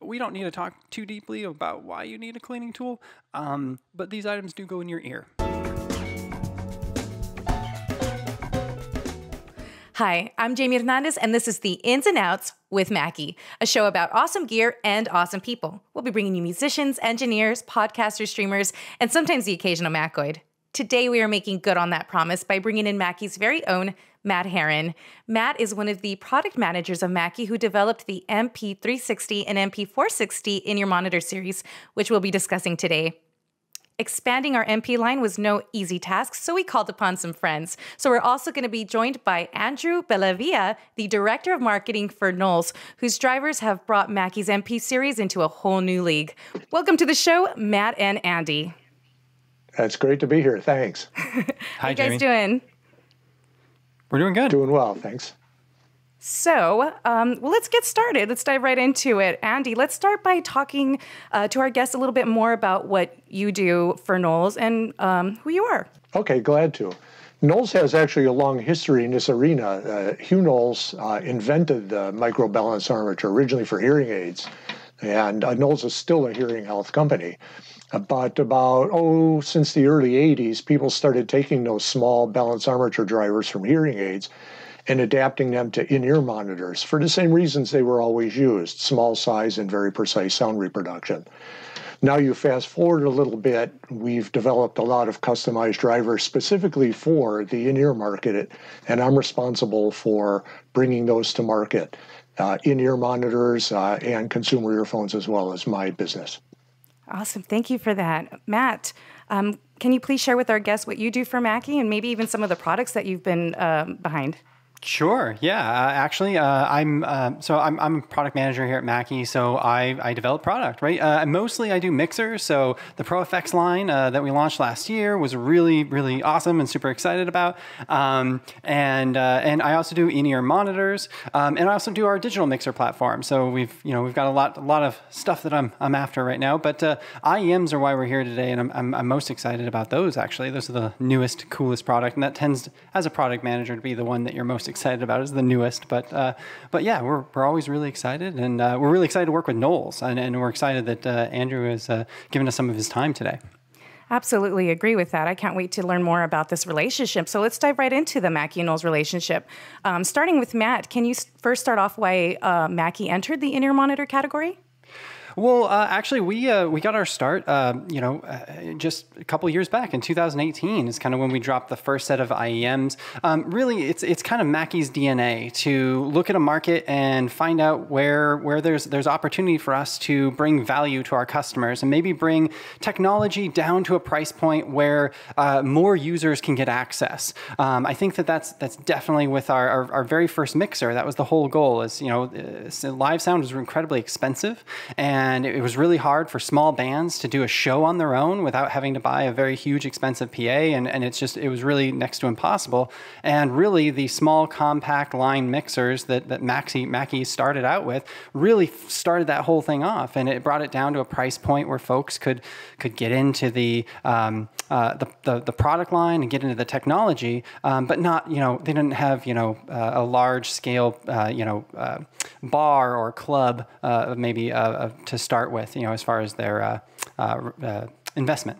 we don't need to talk too deeply about why you need a cleaning tool, um, but these items do go in your ear. Hi, I'm Jamie Hernandez, and this is the Ins and Outs with Mackie, a show about awesome gear and awesome people. We'll be bringing you musicians, engineers, podcasters, streamers, and sometimes the occasional Mackoid. Today, we are making good on that promise by bringing in Mackie's very own Matt Herrin. Matt is one of the product managers of Mackie who developed the MP360 and MP460 in your monitor series, which we'll be discussing today. Expanding our MP line was no easy task, so we called upon some friends. So we're also going to be joined by Andrew Bellavia, the director of marketing for Knowles, whose drivers have brought Mackie's MP series into a whole new league. Welcome to the show, Matt and Andy. It's great to be here. Thanks. Hi, How you Jamie. guys doing? We're doing good. Doing well, thanks. So, um, well, let's get started. Let's dive right into it. Andy, let's start by talking uh, to our guests a little bit more about what you do for Knowles and um, who you are. Okay, glad to. Knowles has actually a long history in this arena. Uh, Hugh Knowles uh, invented the microbalance armature originally for hearing aids, and uh, Knowles is still a hearing health company. But about, oh, since the early 80s, people started taking those small balance armature drivers from hearing aids and adapting them to in ear monitors for the same reasons they were always used small size and very precise sound reproduction. Now you fast forward a little bit, we've developed a lot of customized drivers specifically for the in-ear market, and I'm responsible for bringing those to market. Uh, in-ear monitors uh, and consumer earphones as well as my business. Awesome. Thank you for that. Matt, um, can you please share with our guests what you do for Mackie and maybe even some of the products that you've been um, behind? Sure. Yeah. Uh, actually, uh, I'm uh, so I'm, I'm a product manager here at Mackie. So I, I develop product, right? Uh, mostly I do mixers. So the Pro FX line uh, that we launched last year was really really awesome and super excited about. Um, and uh, and I also do in-ear monitors, um, and I also do our digital mixer platform. So we've you know we've got a lot a lot of stuff that I'm I'm after right now. But IEMs are why we're here today, and I'm, I'm I'm most excited about those. Actually, those are the newest coolest product, and that tends as a product manager to be the one that you're most excited about is the newest. But uh, but yeah, we're, we're always really excited, and uh, we're really excited to work with Knowles, and, and we're excited that uh, Andrew has uh, given us some of his time today. Absolutely agree with that. I can't wait to learn more about this relationship. So let's dive right into the Mackie Knowles relationship. Um, starting with Matt, can you first start off why uh, Mackie entered the in-ear monitor category? Well, uh, actually, we uh, we got our start, uh, you know, uh, just a couple years back in 2018 is kind of when we dropped the first set of IEMs. Um, really, it's it's kind of Mackie's DNA to look at a market and find out where where there's there's opportunity for us to bring value to our customers and maybe bring technology down to a price point where uh, more users can get access. Um, I think that that's that's definitely with our, our, our very first mixer. That was the whole goal. Is you know, uh, live sound was incredibly expensive and and it was really hard for small bands to do a show on their own without having to buy a very huge expensive PA and, and it's just it was really next to impossible. And really the small compact line mixers that, that Maxi Mackie started out with really started that whole thing off. And it brought it down to a price point where folks could could get into the um, uh, the, the, the product line and get into the technology. Um, but not you know they didn't have you know uh, a large scale uh, you know uh, bar or club uh, maybe uh, to start with, you know, as far as their uh, uh, uh, investment.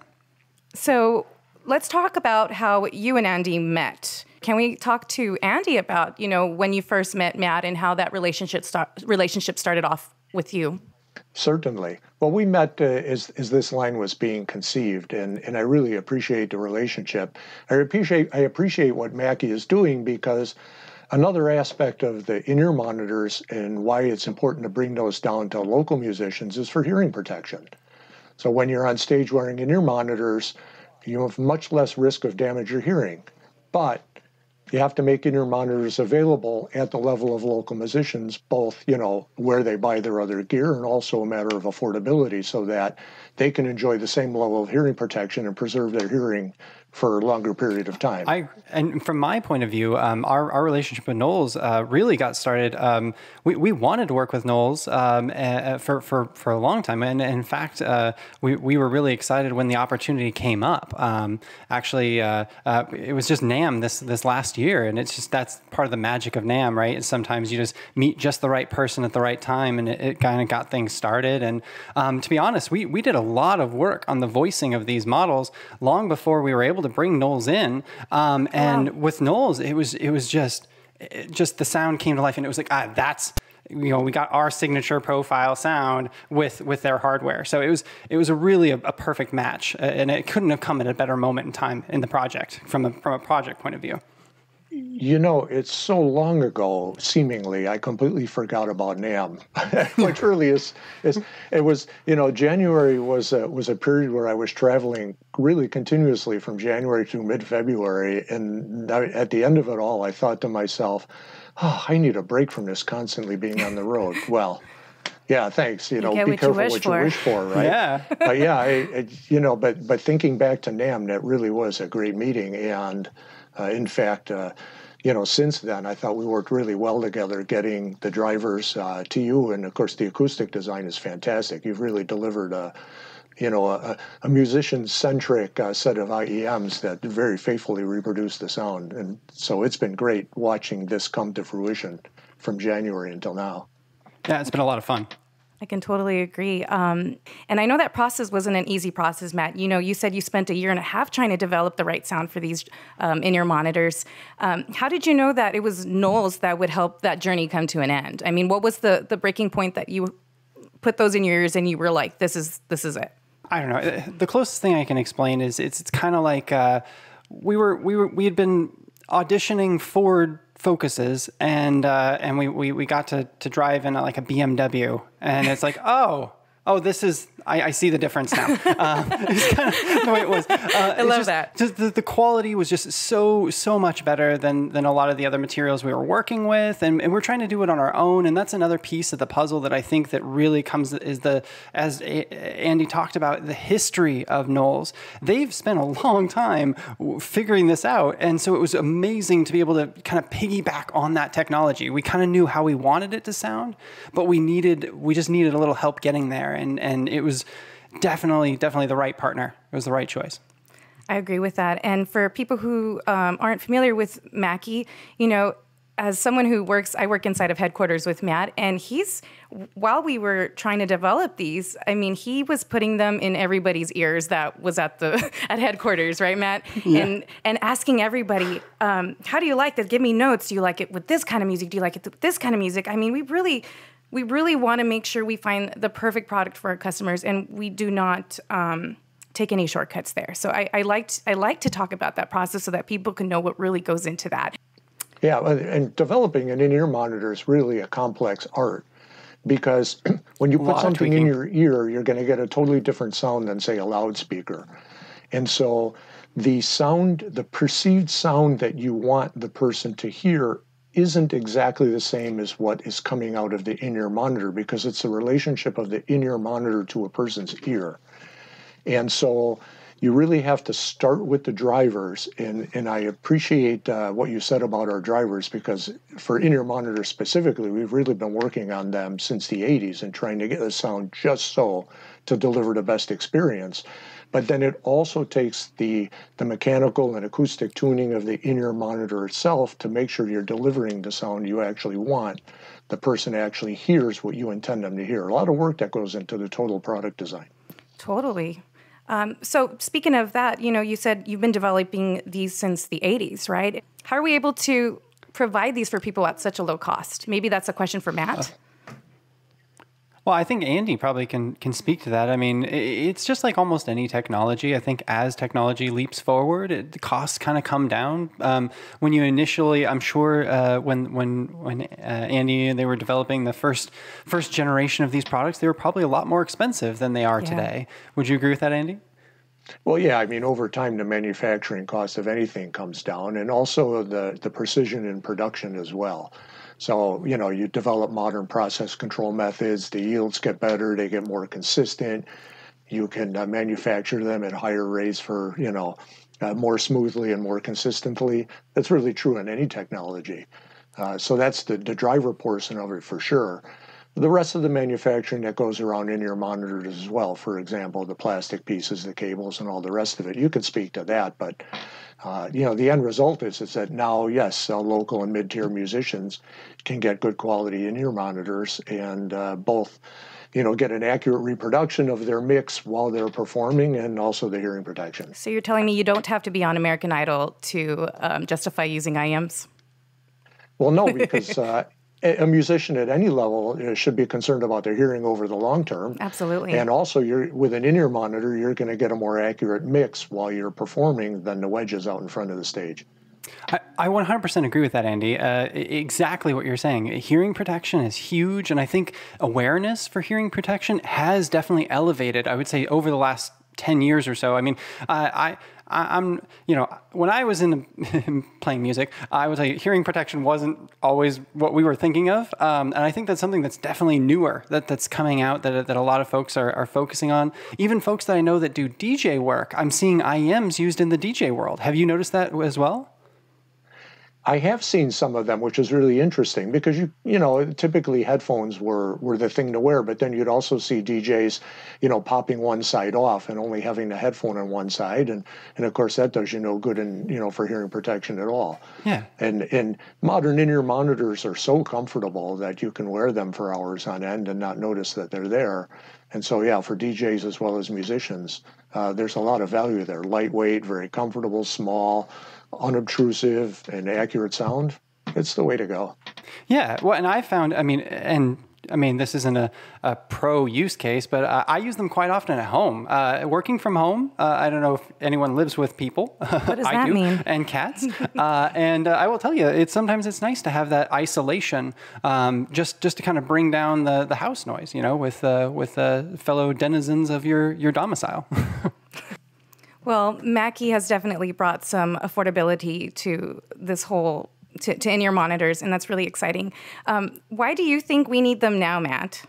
So let's talk about how you and Andy met. Can we talk to Andy about, you know, when you first met Matt and how that relationship start, relationship started off with you? Certainly. Well, we met uh, as, as this line was being conceived, and, and I really appreciate the relationship. I appreciate I appreciate what Mackie is doing because Another aspect of the in ear monitors and why it's important to bring those down to local musicians is for hearing protection. So when you're on stage wearing in ear monitors, you have much less risk of damage your hearing. But you have to make in ear monitors available at the level of local musicians, both, you know, where they buy their other gear and also a matter of affordability so that they can enjoy the same level of hearing protection and preserve their hearing for a longer period of time. I and from my point of view, um, our, our relationship with Knowles uh, really got started. Um, we, we wanted to work with Knowles um, uh, for, for, for a long time, and, in fact, uh, we, we were really excited when the opportunity came up. Um, actually, uh, uh, it was just NAMM this this last year, and it's just that's part of the magic of NAMM, right? Is sometimes you just meet just the right person at the right time, and it, it kind of got things started. And um, to be honest, we we did a lot of work on the voicing of these models long before we were able to bring Knowles in. Um, and wow. with Knowles, it was it was just it, just the sound came to life, and it was like ah, that's you know we got our signature profile sound with with their hardware so it was it was a really a, a, perfect match and it couldn't have come at a better moment in time in the project from a from a project point of view you know, it's so long ago, seemingly, I completely forgot about NAMM, which really is, is, it was, you know, January was a, was a period where I was traveling really continuously from January to mid February. And at the end of it all, I thought to myself, oh, I need a break from this constantly being on the road. Well, yeah, thanks. You know, you be careful you what for. you wish for, right? Yeah. but yeah, I, I, you know, but but thinking back to NAMM, that really was a great meeting, and in fact, uh, you know, since then, I thought we worked really well together getting the drivers uh, to you. And of course, the acoustic design is fantastic. You've really delivered a, you know, a, a musician-centric uh, set of IEMs that very faithfully reproduce the sound. And so it's been great watching this come to fruition from January until now. Yeah, it's been a lot of fun. I can totally agree. Um, and I know that process wasn't an easy process, Matt. You know, you said you spent a year and a half trying to develop the right sound for these um, in your monitors. Um, how did you know that it was Knowles that would help that journey come to an end? I mean, what was the the breaking point that you put those in your ears and you were like, "This is this is it." I don't know. The closest thing I can explain is it's it's kind of like uh, we were we were we had been auditioning Ford focuses and uh, and we, we we got to to drive in a, like a BMW and it's like oh oh this is I, I see the difference now. Uh, it's kind of the way it was. Uh, I love just, that. Just the, the, quality was just so so much better than than a lot of the other materials we were working with, and, and we're trying to do it on our own. And that's another piece of the puzzle that I think that really comes is the as Andy talked about the history of Knowles. They've spent a long time figuring this out, and so it was amazing to be able to kind of piggyback on that technology. We kind of knew how we wanted it to sound, but we needed we just needed a little help getting there, and and it was definitely, definitely the right partner. It was the right choice. I agree with that. And for people who um, aren't familiar with Mackie, you know, as someone who works, I work inside of headquarters with Matt, and he's, while we were trying to develop these, I mean, he was putting them in everybody's ears that was at the at headquarters, right, Matt? Yeah. And and asking everybody, um, how do you like that? Give me notes. Do you like it with this kind of music? Do you like it with this kind of music? I mean, we really we really want to make sure we find the perfect product for our customers, and we do not um, take any shortcuts there. So I, I liked I like to talk about that process so that people can know what really goes into that. Yeah, and developing an in-ear monitor is really a complex art because when you put something in your ear, you're going to get a totally different sound than say a loudspeaker. And so the sound, the perceived sound that you want the person to hear isn't exactly the same as what is coming out of the in-ear monitor because it's the relationship of the in-ear monitor to a person's ear. And so you really have to start with the drivers. And, and I appreciate uh, what you said about our drivers because for in-ear monitors specifically, we've really been working on them since the 80s and trying to get the sound just so to deliver the best experience. But then it also takes the, the mechanical and acoustic tuning of the in-ear monitor itself to make sure you're delivering the sound you actually want. The person actually hears what you intend them to hear. A lot of work that goes into the total product design. Totally. Um, so speaking of that, you know, you said you've been developing these since the 80s, right? How are we able to provide these for people at such a low cost? Maybe that's a question for Matt. Well, I think Andy probably can can speak to that. I mean, it's just like almost any technology. I think as technology leaps forward, it, the costs kind of come down. Um, when you initially, I'm sure uh, when when when uh, Andy and they were developing the first first generation of these products, they were probably a lot more expensive than they are yeah. today. Would you agree with that, Andy? Well, yeah, I mean, over time, the manufacturing cost of anything comes down, and also the the precision in production as well. So, you know, you develop modern process control methods, the yields get better, they get more consistent. You can uh, manufacture them at higher rates for, you know, uh, more smoothly and more consistently. That's really true in any technology. Uh, so that's the, the driver portion of it for sure. The rest of the manufacturing that goes around in your monitors as well, for example, the plastic pieces, the cables, and all the rest of it, you can speak to that. But uh, you know, the end result is is that now, yes, uh, local and mid-tier musicians can get good quality in-ear monitors and uh, both, you know, get an accurate reproduction of their mix while they're performing and also the hearing protection. So you're telling me you don't have to be on American Idol to um, justify using IEMs? Well, no, because uh, a musician at any level you know, should be concerned about their hearing over the long term. Absolutely. And also, you're with an in-ear monitor, you're going to get a more accurate mix while you're performing than the wedges out in front of the stage. I, I 100% agree with that, Andy. Uh, exactly what you're saying. Hearing protection is huge, and I think awareness for hearing protection has definitely elevated. I would say over the last 10 years or so. I mean, I I, am you know, when I was in playing music, I was like, hearing protection wasn't always what we were thinking of. Um, and I think that's something that's definitely newer that, that's coming out that, that a lot of folks are, are focusing on. Even folks that I know that do DJ work, I'm seeing IEMs used in the DJ world. Have you noticed that as well? I have seen some of them, which is really interesting because you you know typically headphones were were the thing to wear, but then you'd also see DJs, you know, popping one side off and only having the headphone on one side, and and of course that does you no good in you know for hearing protection at all. Yeah. And and modern in-ear monitors are so comfortable that you can wear them for hours on end and not notice that they're there. And so yeah, for DJs as well as musicians, uh, there's a lot of value there. Lightweight, very comfortable, small unobtrusive and accurate sound, it's the way to go. Yeah. Well, and I found, I mean, and I mean, this isn't a, a pro use case, but uh, I use them quite often at home. Uh, working from home, uh, I don't know if anyone lives with people. What does I that do, mean? And cats. Uh, and uh, I will tell you, it's sometimes it's nice to have that isolation, um, just just to kind of bring down the, the house noise, you know, with uh, with fellow denizens of your your domicile. Well, Mackie has definitely brought some affordability to this whole to, to in-ear monitors, and that's really exciting. Um, why do you think we need them now, Matt?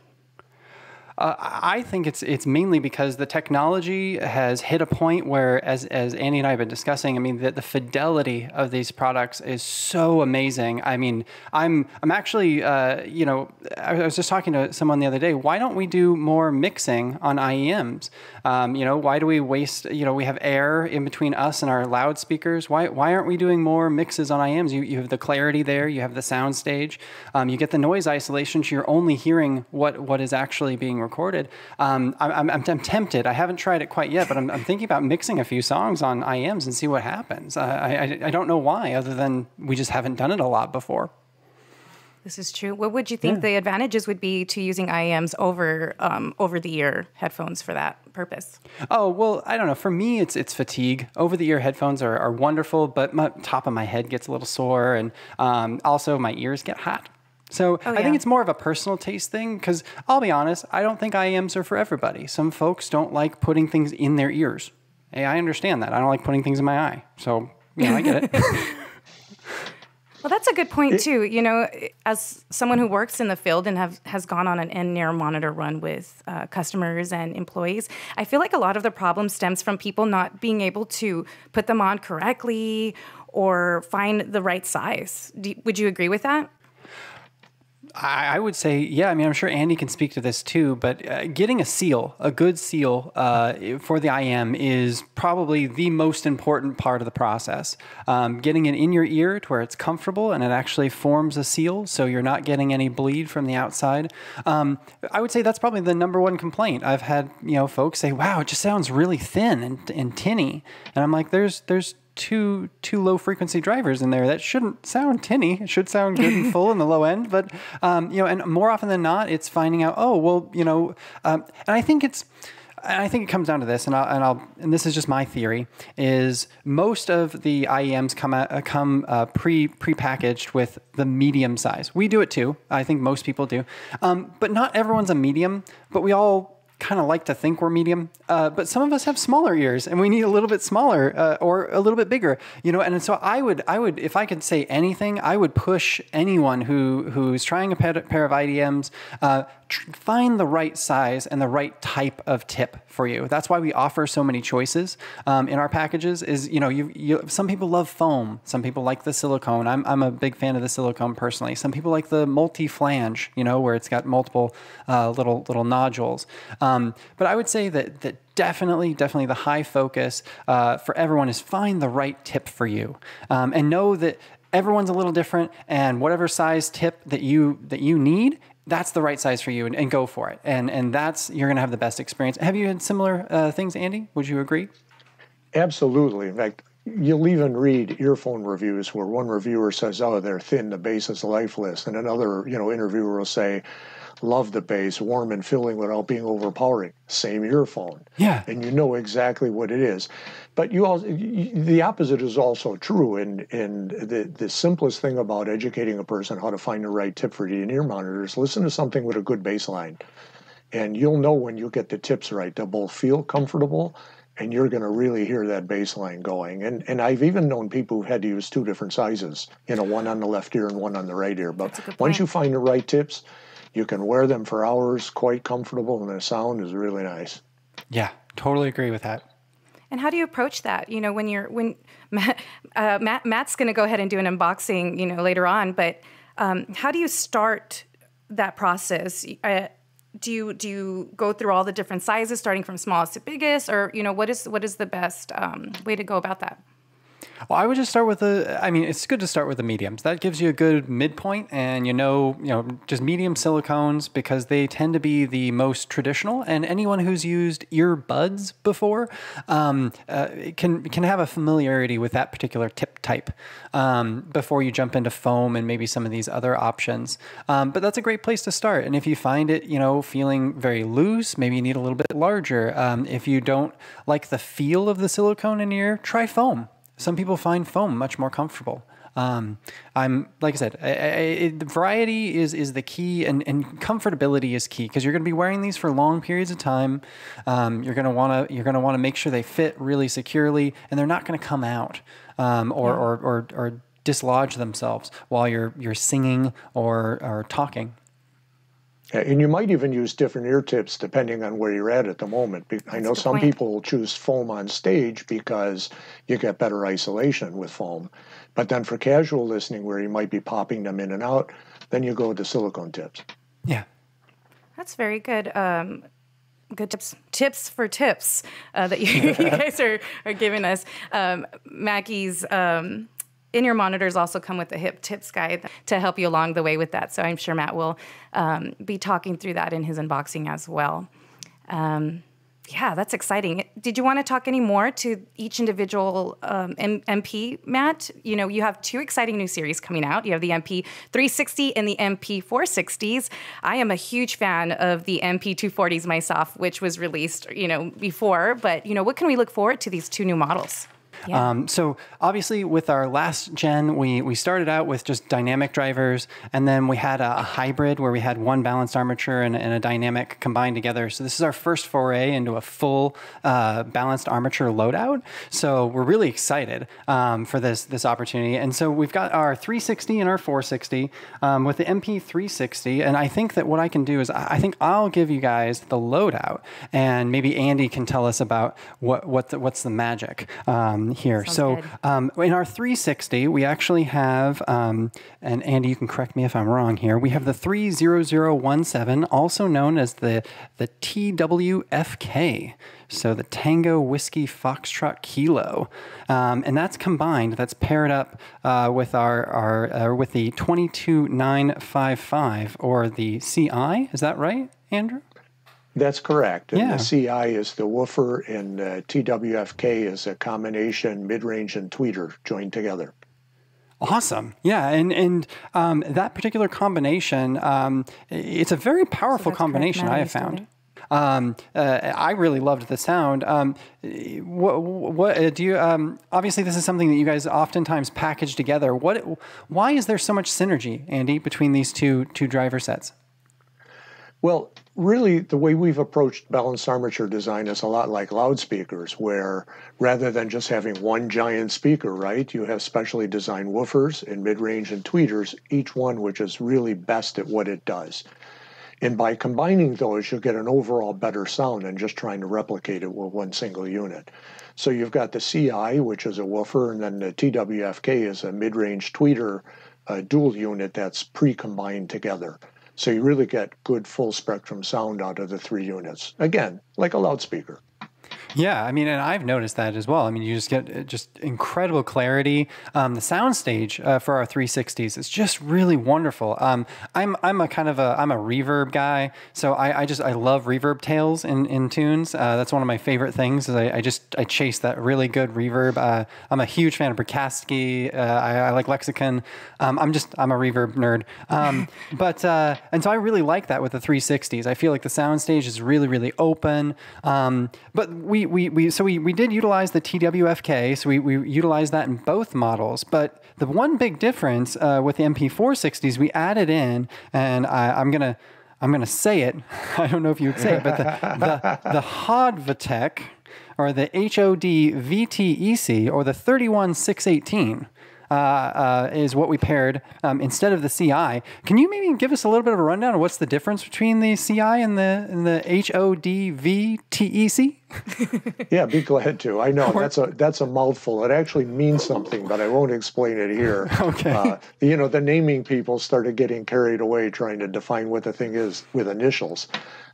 Uh, I think it's it's mainly because the technology has hit a point where, as as Andy and I have been discussing, I mean, the, the fidelity of these products is so amazing. I mean, I'm I'm actually, uh, you know, I was just talking to someone the other day. Why don't we do more mixing on IEMs? Um, you know, why do we waste? You know, we have air in between us and our loudspeakers. Why why aren't we doing more mixes on IEMs? You you have the clarity there. You have the sound stage. Um, you get the noise isolation. So you're only hearing what what is actually being recorded. Um, I'm, I'm, I'm, tempted. I haven't tried it quite yet, but I'm, I'm, thinking about mixing a few songs on IEMs and see what happens. I, I, I don't know why, other than we just haven't done it a lot before. This is true. What would you think yeah. the advantages would be to using IEMs over um, over the ear headphones for that purpose? Oh well, I don't know. For me, it's it's fatigue. Over the ear headphones are, are wonderful, but my top of my head gets a little sore, and um, also my ears get hot. So oh, yeah. I think it's more of a personal taste thing because I'll be honest, I don't think IEMs are for everybody. Some folks don't like putting things in their ears. Hey, I understand that. I don't like putting things in my eye. So, yeah, I get it. well, that's a good point too. You know, as someone who works in the field and have has gone on an in-ear monitor run with uh, customers and employees, I feel like a lot of the problem stems from people not being able to put them on correctly or find the right size. Do, would you agree with that? I, would say, yeah. I mean, I'm sure Andy can speak to this too, but uh, getting a seal, a good seal uh, for the IEM, is probably the most important part of the process. Um, getting it in your ear to where it's comfortable and it actually forms a seal, so you're not getting any bleed from the outside. Um, I would say that's probably the number one complaint. I've had you know folks say, "Wow, it just sounds really thin and, and tinny," and I'm like, "There's there's two two low frequency drivers in there that shouldn't sound tinny. It should sound good and full in the low end, but um, you know, and more often than not, it's finding out. Oh, well, you know, um, and I think it's. I think it comes down to this, and I'll, and I'll, and this is just my theory: is most of the IEMs come uh, come uh, pre pre-packaged with the medium size. We do it too. I think most people do, um, but not everyone's a medium. But we all kind of like to think we're medium, uh, but some of us have smaller ears and we need a little bit smaller uh, or a little bit bigger, you know. And so I would, I would, if I could say anything, I would push anyone who who's trying a pair, of IEMs, uh, find the right size and the right type of tip for you. That's why we offer so many choices um, in our packages. Is you know, you, you some people love foam, some people like the silicone. I'm I'm a big fan of the silicone personally. Some people like the multi flange, you know, where it's got multiple uh, little little nodules. Um, but I would say that that definitely, definitely the high focus uh, for everyone is find the right tip for you, um, and know that everyone's a little different, and whatever size tip that you that you need. That's the right size for you, and, and go for it. And and that's you're gonna have the best experience. Have you had similar uh, things, Andy? Would you agree? Absolutely. In fact, you'll even read earphone reviews where one reviewer says, "Oh, they're thin, the bass is lifeless," and another, you know, interviewer will say, love the bass, warm and filling without being overpowering. Same earphone. Yeah. And you know exactly what it is. But you also the opposite is also true. And and the the simplest thing about educating a person how to find the right tip for the in-ear monitor is listen to something with a good bass line. And you'll know when you get the tips right. They'll both feel comfortable and you're going to really hear that bass line going. And and I've even known people who've had to use two different sizes, you know, one on the left ear and one on the right ear. But once you find the right tips, you can wear them for hours, quite comfortable, and the sound is really nice. Yeah, totally agree with that. And how do you approach that? You know, when you're when Matt, uh, Matt Matt's going to go ahead and do an unboxing, you know, later on. But um, how do you start that process? Uh, do you do you go through all the different sizes, starting from smallest to biggest, or you know, what is what is the best um, way to go about that? Well, I would just start with the. I mean, it's good to start with the mediums. That gives you a good midpoint, and you know, you know, just medium silicones because they tend to be the most traditional. And anyone who's used earbuds before um, uh, can can have a familiarity with that particular tip type um, before you jump into foam and maybe some of these other options. Um, but that's a great place to start. And if you find it, you know, feeling very loose, maybe you need a little bit larger. Um, if you don't like the feel of the silicone in your ear, try foam. Some people find foam much more comfortable. Um, I'm like I said, I, I, variety is is the key, and, and comfortability is key because you're going to be wearing these for long periods of time. Um, you're going to want to you're going to want to make sure they fit really securely, and they're not going to come out um, or, yeah. or, or or dislodge themselves while you're you're singing or or talking. And you might even use different ear tips depending on where you're at at the moment. I know some point. people will choose foam on stage because you get better isolation with foam. But then for casual listening, where you might be popping them in and out, then you go to silicone tips. Yeah. That's very good. Um, good tips tips for tips uh, that you, you, guys are, are giving us. Um, Mackie's. Um, in-ear monitors also come with a hip tips guide to help you along the way with that. So I'm sure Matt will um, be talking through that in his unboxing as well. Um, yeah, that's exciting. Did you want to talk any more to each individual um, MP, Matt? You know, you have two exciting new series coming out. You have the MP 360 and the MP 460s. I am a huge fan of the MP 240s myself, which was released, you know, before. But you know, what can we look forward to these two new models? Yeah. Um, so obviously, with our last gen, we we started out with just dynamic drivers, and then we had a, a hybrid where we had one balanced armature and, and, a dynamic combined together. So this is our first foray into a full uh, balanced armature loadout. So we're really excited um, for this this opportunity. And so we've got our 360 and our 460 um, with the MP 360. And I think that what I can do is I think I'll give you guys the loadout, and maybe Andy can tell us about what what the, what's the magic. Um, here. Sounds so um, in our 360, we actually have, um, and Andy, you can correct me if I'm wrong here. We have the 30017, also known as the the TWFK. So the Tango Whiskey Foxtrot Kilo, um, and that's combined. That's paired up uh, with our our uh, with the 22955 or the CI. Is that right, Andrew? That's correct. And yeah. the CI is the woofer, and uh, TWFK is a combination mid-range and tweeter joined together. Awesome. Yeah, and and um, that particular combination, um, it's a very powerful so combination. I have found. Um, uh, I really loved the sound. Um, what, what uh, do you? Um, obviously, this is something that you guys oftentimes package together. What? Why is there so much synergy, Andy, between these two two driver sets? Well, really, the way we've approached balanced armature design is a lot like loudspeakers, where rather than just having one giant speaker, right, you have specially designed woofers and mid range and tweeters, each one which is really best at what it does. And by combining those, you'll get an overall better sound than just trying to replicate it with one single unit. So you've got the CI, which is a woofer, and then the TWFK is a mid-range tweeter uh, dual unit that's pre-combined together. So you really get good full spectrum sound out of the three units. Again, like a loudspeaker. Yeah, I mean, and I've noticed that as well. I mean, you just get uh, just incredible clarity. Um, the soundstage uh, for our 360s is just really wonderful. Um, I'm I'm a kind of a I'm a reverb guy, so I, I just I love reverb tails in in tunes. Uh, that's one of my favorite things. Is I, I just I chase that really good reverb. Uh, I'm a huge fan of Bricasti. Uh, I, I, like Lexicon. Um, I'm just I'm a reverb nerd. Um, but uh, and so I really like that with the 360s. I feel like the soundstage is really really open. Um, but we we, we so we, we did utilize the TWFK, so we, we utilized that in both models. But the one big difference uh, with the MP460s, we added in, and I, I'm gonna I'm gonna say it. I don't know if you would say it, but the the, the HODVTEC or the HOD VTEC or the 31618 uh, uh, is what we paired um, instead of the CI. Can you maybe give us a little bit of a rundown of what's the difference between the CI and the and the HODVTEC? yeah, be glad to. I know that's a that's a mouthful. It actually means something, but I won't explain it here. okay. Uh, you know, the naming people started getting carried away trying to define what the thing is with initials,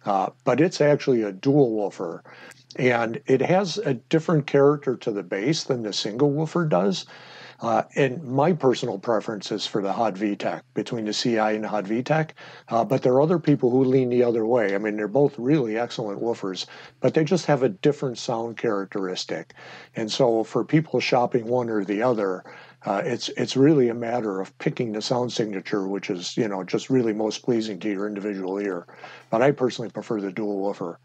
uh, but it's actually a dual woofer, and it has a different character to the bass than the single woofer does. Uh, and my personal preference is for the HODVTEC between the CI and the HODVTEC. Uh, but there are other people who lean the other way. I mean, they're both really excellent woofers, but they just have a different sound characteristic. And so for people shopping one or the other, uh, it's it's really a matter of picking the sound signature, which is you know just really most pleasing to your individual ear. But I personally prefer the dual woofer.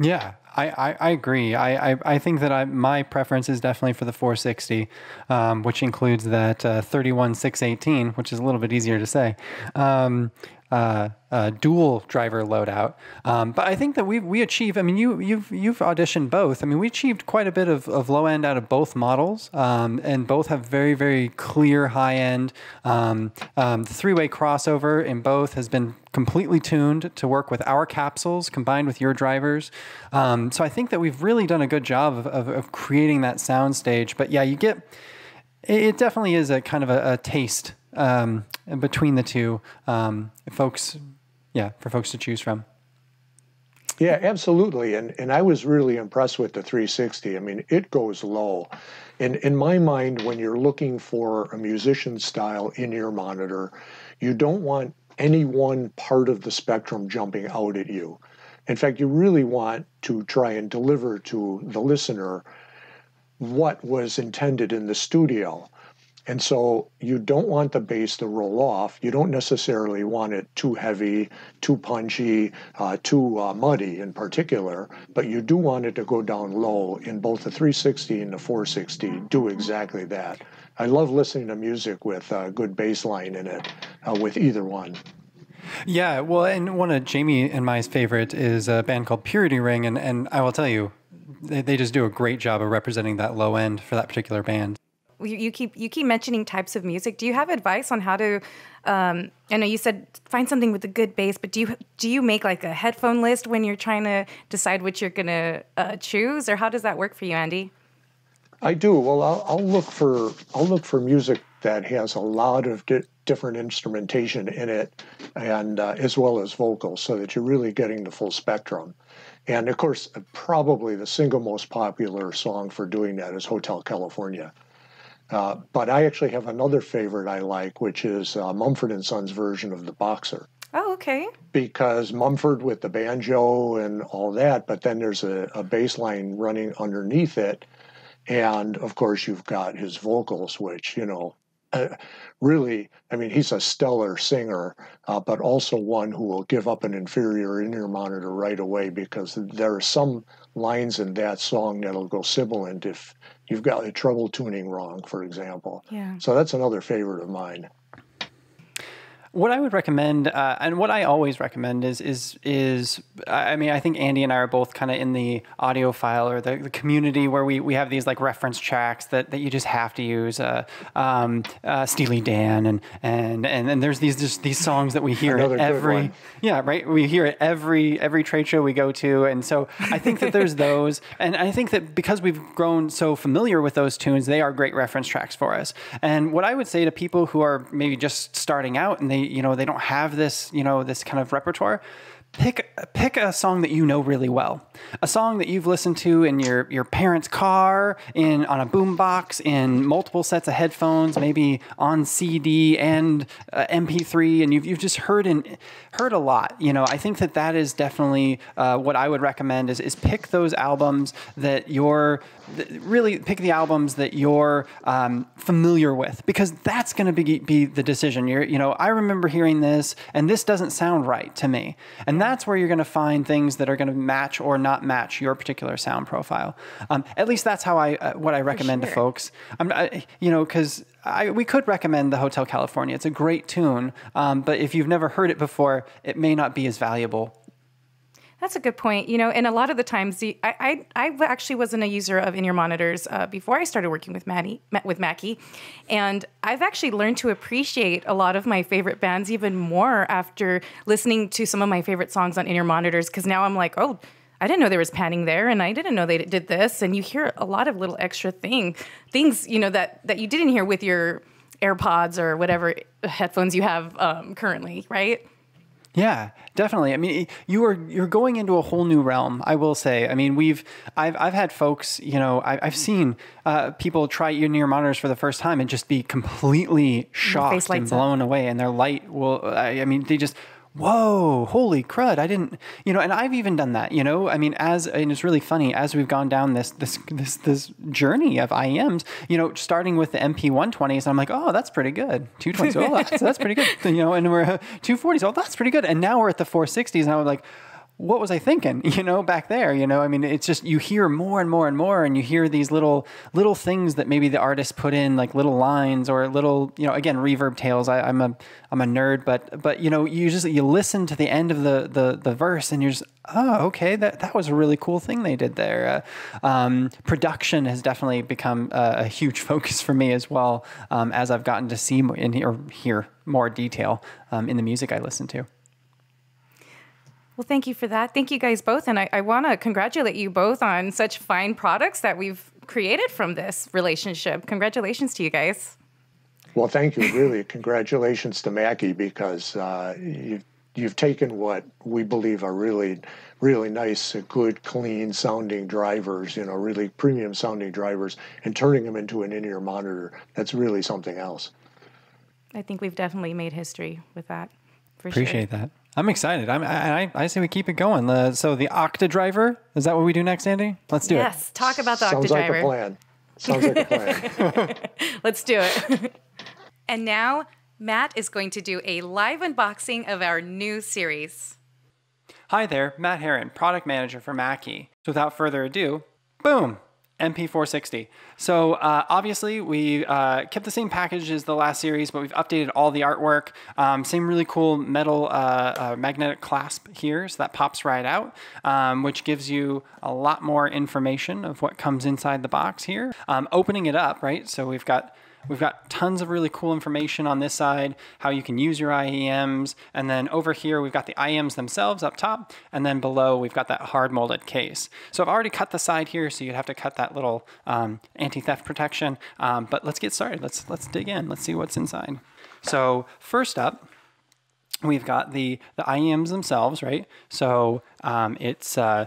Yeah, I, I, I agree. I, I, I, think that I, my preference is definitely for the 460, um, which includes that uh, 31618, which is a little bit easier to say. Um, uh, dual driver loadout. Um, but I think that we we achieve. I mean, you you've you've auditioned both. I mean, we achieved quite a bit of, of low end out of both models, um, and both have very very clear high end. Um, um the three way crossover in both has been completely tuned to work with our capsules combined with your drivers. Um, so I think that we've really done a good job of, of, of creating that sound stage. But yeah, you get it definitely is a kind of a, a taste um, between the two um, folks, yeah, for folks to choose from. Yeah, absolutely. And and I was really impressed with the 360. I mean, it goes low. And in my mind, when you're looking for a musician style in your monitor, you don't want any one part of the spectrum jumping out at you. In fact, you really want to try and deliver to the listener what was intended in the studio. And so you don't want the bass to roll off. You don't necessarily want it too heavy, too punchy, uh, too uh, muddy in particular, but you do want it to go down low in both the 360 and the 460. Do exactly that. I love listening to music with a good bass line in it, uh, with either one. Yeah, well, and one of Jamie and my favorite is a band called Purity Ring, and, and I will tell you, they, they just do a great job of representing that low end for that particular band you, keep you keep mentioning types of music. Do you have advice on how to? Um, I know you said find something with a good bass, but do you do you make like a headphone list when you're trying to decide which you're gonna uh, choose, or how does that work for you, Andy? I do. Well, I'll, I'll look for I'll look for music that has a lot of di- different instrumentation in it, and uh, as well as vocals, so that you're really getting the full spectrum. And of course, probably the single most popular song for doing that is Hotel California. Uh, but I actually have another favorite I like, which is uh, Mumford and Sons version of the Boxer. Oh, okay. Because Mumford with the banjo and all that, but then there's a, a bass line running underneath it. And of course, you've got his vocals, which, you know, uh, really, I mean, he's a stellar singer, uh, but also one who will give up an inferior in ear monitor right away because there are some lines in that song that'll go sibilant if you've got the treble tuning wrong, for example. Yeah. So that's another favorite of mine. What I would recommend, uh, and what I always recommend is is is I mean I think Andy and I are both kind of in the audiophile or the, the community where we, we have these like reference tracks that, that you just have to use. Uh, um, uh, Steely Dan and and and and there's these just these songs that we hear at every yeah right we hear it every every trade show we go to, and so I think that there's those, and I think that because we've grown so familiar with those tunes, they are great reference tracks for us. And what I would say to people who are maybe just starting out and they you know they don't have this you know this kind of repertoire pick pick a song that you know really well. A song that you've listened to in your your parents car in on a boombox in multiple sets of headphones maybe on cd and uh, mp3 and you've, you've just heard in heard a lot. You know i think that that is definitely uh, what i would recommend is, is pick those albums that you're really pick the albums that you're um, familiar with because that's going to be, be the decision. You're you know i remember hearing this and this doesn't sound right to me. And that's where you're going to find things that are going to match or not match your particular sound profile. Um, at least that's how i uh, what i recommend to folks. I'm I, you know because we could recommend the Hotel California. It's a great tune, um, but if you've never heard it before, it may not be as valuable That's a good point. You know, and a lot of the times, the, I, I, I actually wasn't a user of in-ear monitors uh, before I started working with Maddie, Ma- with Mackie, and I've actually learned to appreciate a lot of my favorite bands even more after listening to some of my favorite songs on in-ear monitors. Because now I'm like, oh, I didn't know there was panning there, and I didn't know they did this. And you hear a lot of little extra thing, things you know that that you didn't hear with your AirPods or whatever headphones you have um, currently, right? Yeah, definitely. I mean, you are you're going into a whole new realm. I will say. I mean, we've I've I've had folks. You know, I, I've seen uh, people try in-ear monitors for the first time and just be completely shocked and lights up. blown away, and their light will. I, I mean, they just. Whoa, holy crud. I didn't, you know, and I've even done that, you know, I mean, as, and it's really funny, as we've gone down this, this, this, this journey of IEMs, you know, starting with the MP 120s, I'm like, oh, that's pretty good. 220s, oh, that's, that's pretty good. You know, and we're uh, 240s, oh, that's pretty good. And now we're at the 460s, and I'm like, what was I thinking? You know, back there, you know, I mean, it's just, you hear more and more and more, and you hear these little, little things that maybe the artist put in, like little lines or little, you know, again, reverb tails. I, I'm a, I'm a nerd, but, but, you know, you just, you listen to the end of the, the, the verse and you're just, oh, okay, that, that was a really cool thing they did there. Uh, um, production has definitely become a, a huge focus for me as well, um, as I've gotten to see and hear, hear more detail um, in the music I listen to. Well, thank you for that. Thank you guys both. And I, I want to congratulate you both on such fine products that we've created from this relationship. Congratulations to you guys. Well, thank you. Really, congratulations to Mackie because uh, you've you've taken what we believe are really, really nice, uh, good, clean sounding drivers. You know, really premium sounding drivers, and turning them into an in-ear monitor. That's really something else. I think we've definitely made history with that. For Appreciate sure. that. I'm excited. I'm, I, I I say we keep it going. The, so the Octa driver is that what we do next, Andy? Let's do it. Yes, talk about the Octa Sounds like a plan. Sounds like a plan. Let's do it. and now Matt is going to do a live unboxing of our new series. Hi there, Matt Herrin, product manager for Mackie. So without further ado, boom, MP460. So uh, obviously we uh, kept the same package as the last series, but we've updated all the artwork. Um, same really cool metal uh, uh, magnetic clasp here, so that pops right out, um, which gives you a lot more information of what comes inside the box here. Um, opening it up, right? So we've got We've got tons of really cool information on this side, how you can use your IEMs. And then over here, we've got the IEMs themselves up top. And then below, we've got that hard molded case. So I've already cut the side here, so you'd have to cut that little um, anti-theft protection. Um, but let's get started. Let's, let's dig in. Let's see what's inside. So first up, we've got the, the IEMs themselves, right? So um, it's uh,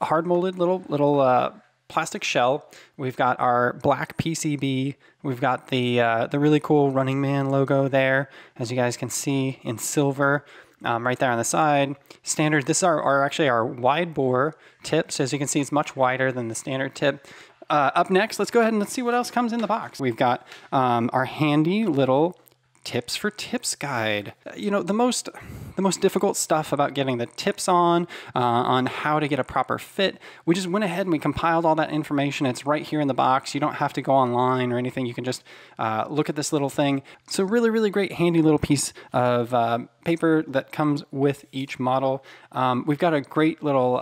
a hard molded little little uh, plastic shell. We've got our black PCB. We've got the uh, the really cool Running Man logo there, as you guys can see in silver. Um, right there on the side, standard. This is our, our actually our wide bore tips. As you can see, it's much wider than the standard tip. Uh, up next, let's go ahead and let's see what else comes in the box. We've got um, our handy little tips for tips guide. You know, the most the most difficult stuff about getting the tips on uh, on how to get a proper fit. We just went ahead and we compiled all that information. It's right here in the box. You don't have to go online or anything. You can just uh, look at this little thing. So really, really great, handy little piece of uh, paper that comes with each model. Um, we've got a great little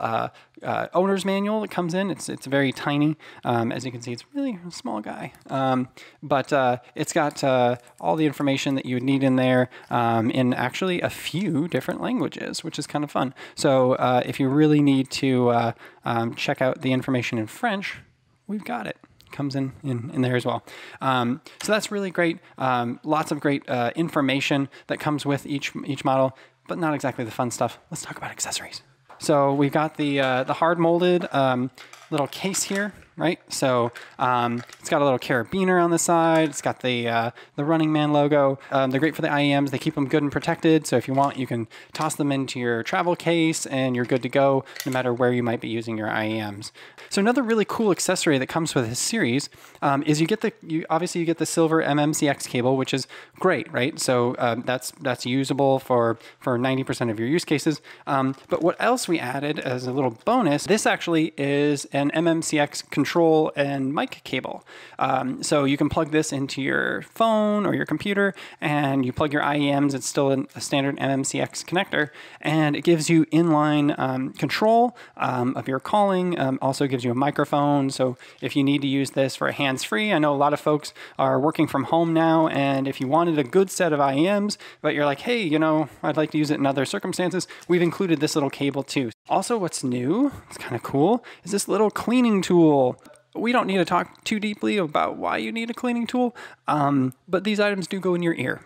uh, owner's manual that comes in. It's it's very tiny. Um, as you can see, it's really a small guy. Um, but uh, it's got uh, all the information that you would need in there um, in actually a few different languages, which is kind of fun. So uh, if you really need to uh, um, check out the information in French, we've got it comes in, in, in there as well. Um, so that's really great. Um, lots of great uh, information that comes with each each model, but not exactly the fun stuff. Let's talk about accessories. So we've got the uh, the hard molded um, little case here right? So um, it's got a little carabiner on the side. It's got the uh, the Running Man logo. Um, they're great for the IEMs. They keep them good and protected. So if you want, you can toss them into your travel case and you're good to go no matter where you might be using your IEMs. So another really cool accessory that comes with this series um, is you get the you obviously you get the silver MMCX cable, which is great, right? So um, that's that's usable for for 90% of your use cases. Um, but what else we added as a little bonus? This actually is an MMCX control and mic cable. Um, so you can plug this into your phone or your computer and you plug your IEMs. It's still a standard MMCX connector and it gives you inline um, control um, of your calling. Um, also gives you a microphone. So if you need to use this for a hands-free, I know a lot of folks are working from home now and if you wanted a good set of IEMs, but you're like, hey, you know, I'd like to use it in other circumstances, we've included this little cable too. Also, what's new, it's kind of cool, is this little cleaning tool we don't need to talk too deeply about why you need a cleaning tool, um, but these items do go in your ear.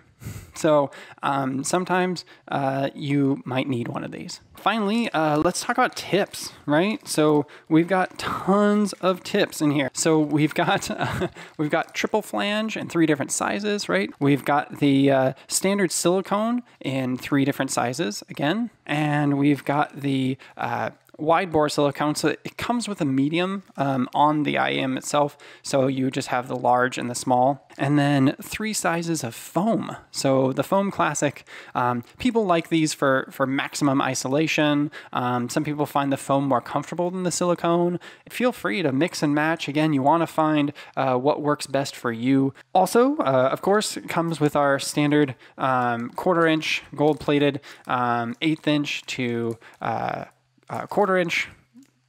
So um, sometimes uh, you might need one of these. Finally, uh, let's talk about tips, right? So we've got tons of tips in here. So we've got uh, we've got triple flange in three different sizes, right? We've got the uh, standard silicone in three different sizes again, and we've got the uh, wide bore silicone. So it comes with a medium um, on the IEM itself. So you just have the large and the small. And then three sizes of foam. So the Foam Classic, um, people like these for, for maximum isolation. Um, some people find the foam more comfortable than the silicone. Feel free to mix and match. Again, you want to find uh, what works best for you. Also, uh, of course, comes with our standard um, quarter inch gold plated um, eighth inch to uh, uh, quarter inch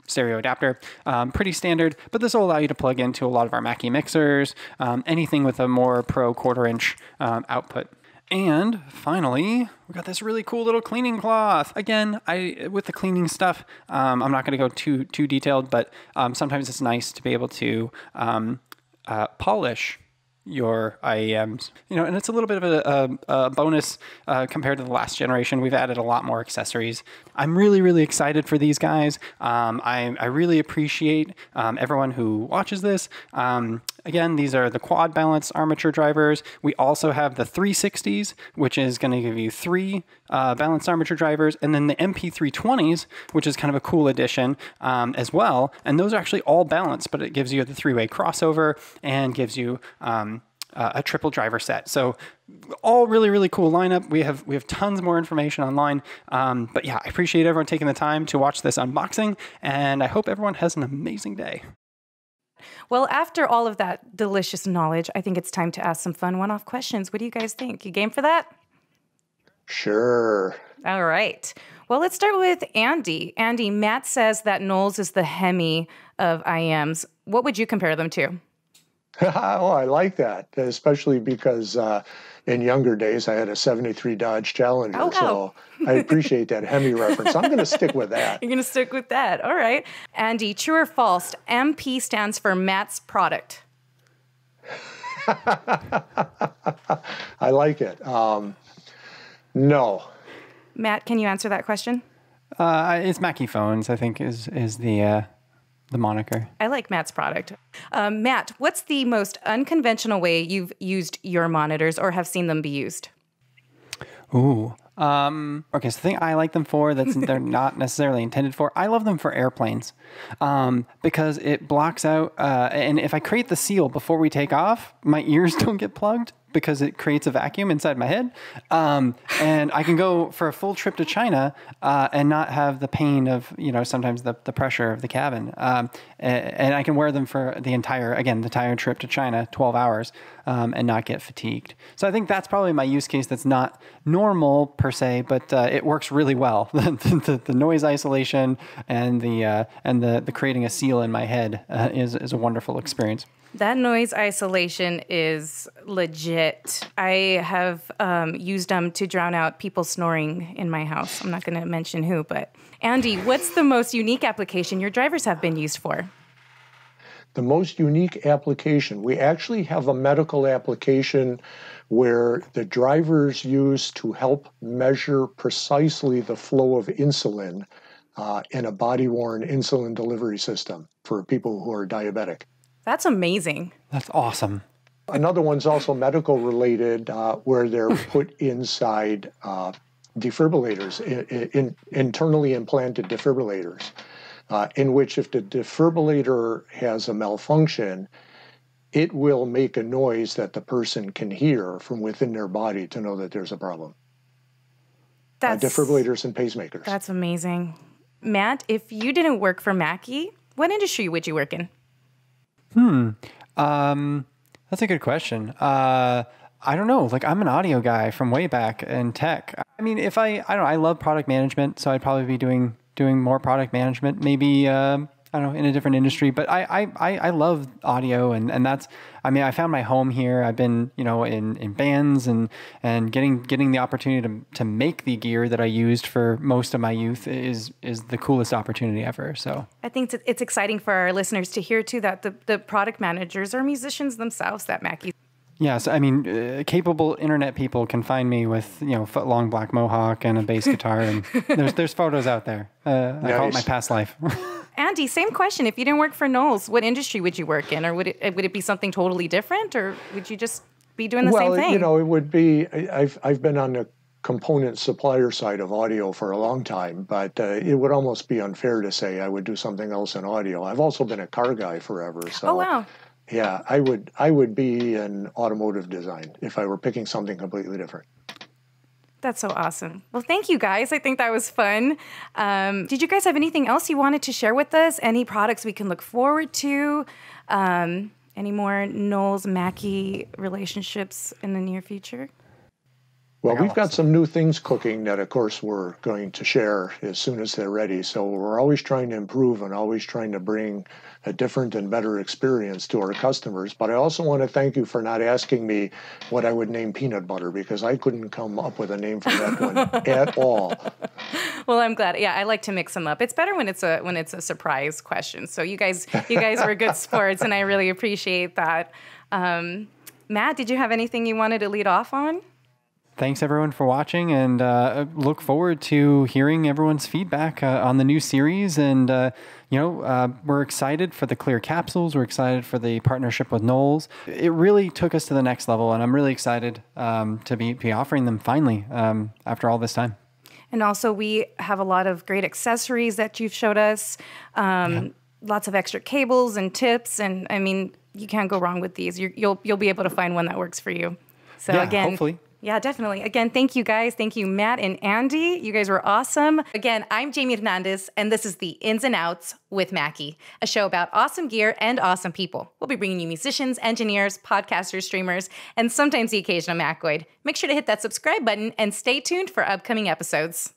stereo adapter. Um, pretty standard, but this will allow you to plug into a lot of our Mackie mixers, um, anything with a more pro quarter inch um, output. And finally, we got this really cool little cleaning cloth. Again, I with the cleaning stuff, um, I'm not going to go too too detailed, but um, sometimes it's nice to be able to um, uh, polish your IEMs. You know, and it's a little bit of a, a, a bonus uh, compared to the last generation. We've added a lot more accessories. I'm really, really excited for these guys. Um, I, I really appreciate um, everyone who watches this. Um, again, these are the quad balance armature drivers. We also have the 360s, which is going to give you three uh, balanced armature drivers, and then the MP320s, which is kind of a cool addition um, as well. And those are actually all balanced, but it gives you the three-way crossover and gives you um, uh, a triple driver set. So all really really cool lineup. We have we have tons more information online. Um, but yeah, I appreciate everyone taking the time to watch this unboxing, and I hope everyone has an amazing day. Well, after all of that delicious knowledge, I think it's time to ask some fun one-off questions. What do you guys think? You game for that? Sure. All right. Well, let's start with Andy. Andy, Matt says that Knowles is the Hemi of IEMs. What would you compare them to? oh, I like that, especially because uh, in younger days I had a 73 Dodge Challenger. Oh, wow. So I appreciate that Hemi reference. I'm going to stick with that. You're going to stick with that. All right. Andy, true or false? MP stands for Matt's product. I like it. Um, no. Matt, can you answer that question? Uh, it's Mackie Phones, I think, is is the uh, the moniker. I like Matt's product. Um, Matt, what's the most unconventional way you've used your monitors or have seen them be used? Ooh. Um, okay, so the thing I like them for that's they're not necessarily intended for. I love them for airplanes um, because it blocks out. Uh, and if I create the seal before we take off, my ears don't get plugged because it creates a vacuum inside my head. Um, and I can go for a full trip to China uh, and not have the pain of, you know, sometimes the, the pressure of the cabin. Um, and, I can wear them for the entire, again, the entire trip to China, 12 hours, um, and not get fatigued. So I think that's probably my use case that's not normal per se, but uh, it works really well. the, the, the, noise isolation and the, uh, and the, the creating a seal in my head uh, is, is a wonderful experience. That noise isolation is legit. I have um, used them to drown out people snoring in my house. I'm not going to mention who, but Andy, what's the most unique application your drivers have been used for? The most unique application, we actually have a medical application where the drivers use to help measure precisely the flow of insulin uh, in a body worn insulin delivery system for people who are diabetic. That's amazing. That's awesome. Another one's also medical related, uh, where they're put inside uh, defibrillators, in, in, internally implanted defibrillators, uh, in which if the defibrillator has a malfunction, it will make a noise that the person can hear from within their body to know that there's a problem. Uh, defibrillators and pacemakers. That's amazing. Matt, if you didn't work for Mackie, what industry would you work in? Hmm. Um, that's a good question. Uh, I don't know. Like I'm an audio guy from way back in tech. I mean, if I, I don't know, I love product management, so I'd probably be doing doing more product management. Maybe um, I don't know in a different industry, but I I, I love audio and, and that's I mean I found my home here. I've been you know in, in bands and and getting getting the opportunity to, to make the gear that I used for most of my youth is is the coolest opportunity ever. So I think it's exciting for our listeners to hear too that the, the product managers are musicians themselves. That Mackie Yes, I mean, uh, capable internet people can find me with you know foot long black mohawk and a bass guitar, and there's there's photos out there. Uh, I call it my past life. Andy, same question. If you didn't work for Knowles, what industry would you work in, or would it would it be something totally different, or would you just be doing the well, same thing? you know, it would be. I've I've been on the component supplier side of audio for a long time, but uh, it would almost be unfair to say I would do something else in audio. I've also been a car guy forever, so. Oh wow. Yeah, I would I would be in automotive design if I were picking something completely different. That's so awesome. Well, thank you guys. I think that was fun. Um, did you guys have anything else you wanted to share with us? Any products we can look forward to? Um, any more Knowles Mackie relationships in the near future? Well, we've got some new things cooking that, of course, we're going to share as soon as they're ready. So we're always trying to improve and always trying to bring a different and better experience to our customers. But I also want to thank you for not asking me what I would name peanut butter because I couldn't come up with a name for that one at all. Well, I'm glad. Yeah, I like to mix them up. It's better when it's a when it's a surprise question. So you guys you guys were good sports, and I really appreciate that. Um, Matt, did you have anything you wanted to lead off on? Thanks everyone for watching and uh, look forward to hearing everyone's feedback uh, on the new series. And uh, you know uh, we're excited for the clear capsules. We're excited for the partnership with knowles. It really took us to the next level and i'm really excited um, to be, be offering them finally um, after all this time. And also we have a lot of great accessories that you've showed us um, yeah. lots of extra cables and tips and i mean you can't go wrong with these. You will you'll, you'll be able to find one that works for you. So yeah, again hopefully yeah, definitely. Again, thank you guys. Thank you, Matt and Andy. You guys were awesome. Again, I'm Jamie Hernandez, and this is the Ins and Outs with Mackie, a show about awesome gear and awesome people. We'll be bringing you musicians, engineers, podcasters, streamers, and sometimes the occasional Mackoid. Make sure to hit that subscribe button and stay tuned for upcoming episodes.